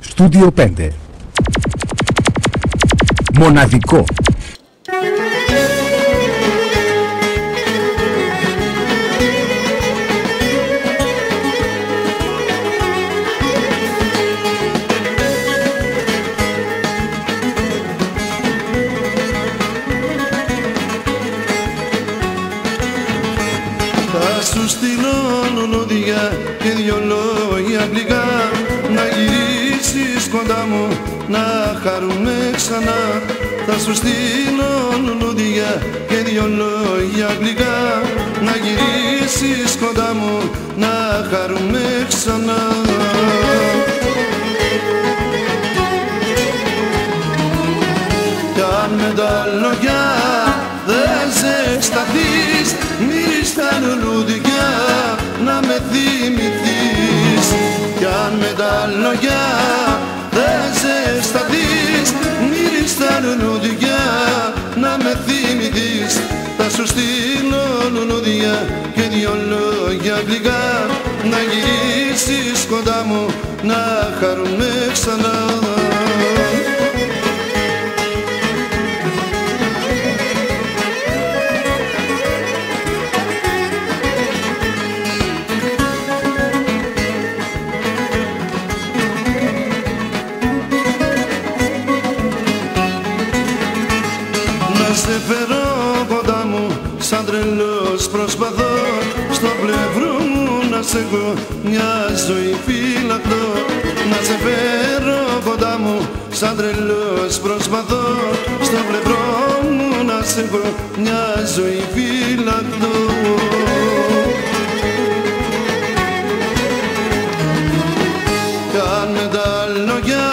Στούντιο 5 Μοναδικό. Θα σου στείλω λουλούδια και δυο λόγια γλυκά Να γυρίσεις κοντά μου να χαρούμε ξανά. Θα σου στείλω λουλούδια και δυο λόγια γλυκά Να γυρίσεις κοντά μου να χαρούμε ξανά. Κι αν με τα λόγια δεν ζεσταθείς Μη στα λουλούδια να με θυμηθείς. Κι αν με τα λόγια χαρούμε ξανά. Να σε φέρω κοντά μου σαν τρελός προσπαθώ. Στο πλευρό μου να σε έχω μια ζωή φυλακτώ Να σε φέρω κοντά μου σαν τρελός προσπαθώ. Στο πλευρό μου να σε έχω μια ζωή φυλακτώ Κάνε τα λόγια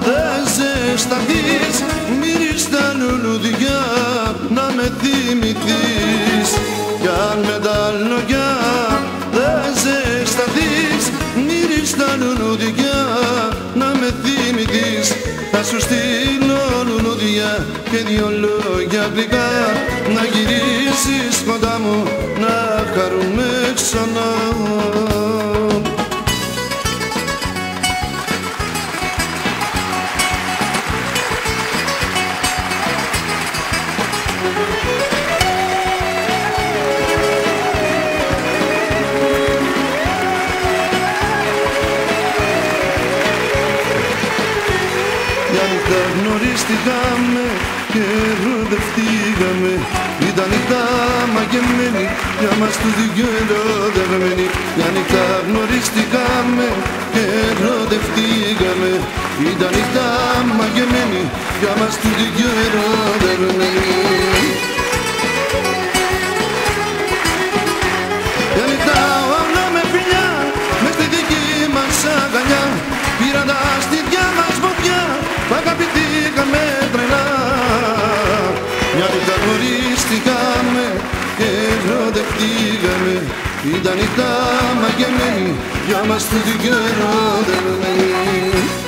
δεν ζεσταθείς Μύρι στα λουλουδιά να με θυμηθείς. Κι αν με τα λόγια λουλουδιά και δυο λόγια γλυκά Να γυρίσεις κοντά μου να χαρούμε ξανά. Μια νύχτα γνωριστήκαμε και ερωτευτήκαμε Ήταν νύχτα μαγεμένη για μας τους δυο ερωτευμένοι Μια νύχτα γνωριστήκαμε και ερωτευτήκαμε Ήταν νύχτα μαγεμένη για μας τους δυο ερωτευμένοι ερωτευτήκαμε Ήταν νύχτα μαγεμένη για μας τους δυο ερωτευμένοι Τι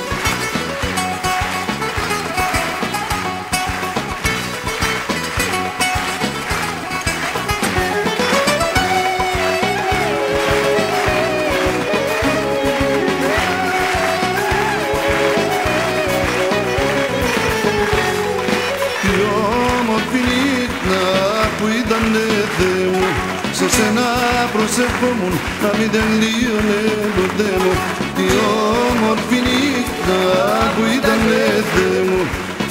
Σε σένα προσευχόμουν να μην τελείωνε ποτέ μου Τι όμορφη νύχτα που ήταν Θεέ μου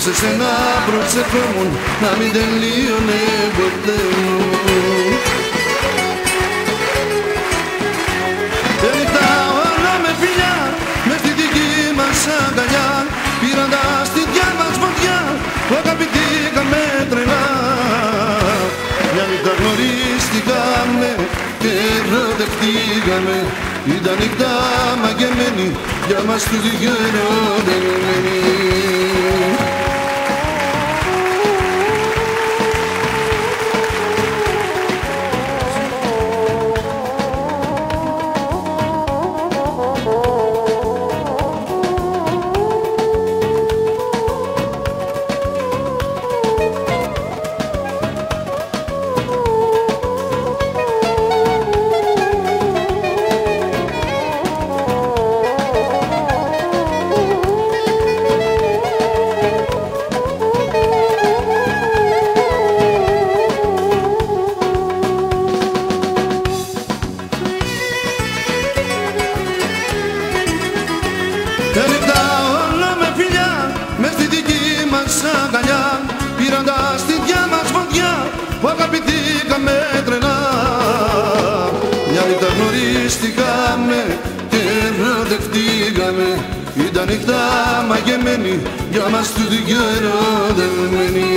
Σε σένα προσευχόμουν να μην τελείωνε ποτέ μου ερωτευτήκαμε Ήταν νύχτα μαγεμένη για μας τους δυο ερωτευμένοι αγαπηθήκαμε τρελά. Μια νύχτα γνωριστήκαμε και ερωτευτήκαμε ήταν νύχτα μαγεμένη για μας του δυο ερωτευμένοι